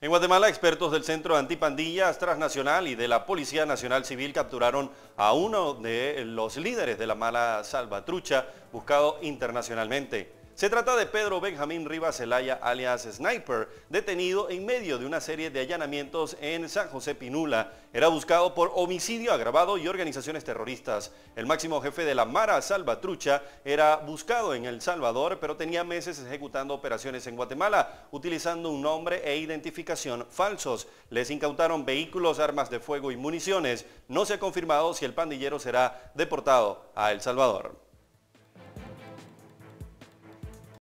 En Guatemala, expertos del Centro Antipandillas Transnacional y de la Policía Nacional Civil capturaron a uno de los líderes de la mala salvatrucha buscado internacionalmente. Se trata de Pedro Benjamín Rivas Zelaya, alias Sniper, detenido en medio de una serie de allanamientos en San José Pinula. Era buscado por homicidio agravado y organizaciones terroristas. El máximo jefe de la Mara Salvatrucha era buscado en El Salvador, pero tenía meses ejecutando operaciones en Guatemala, utilizando un nombre e identificación falsos. Les incautaron vehículos, armas de fuego y municiones. No se ha confirmado si el pandillero será deportado a El Salvador.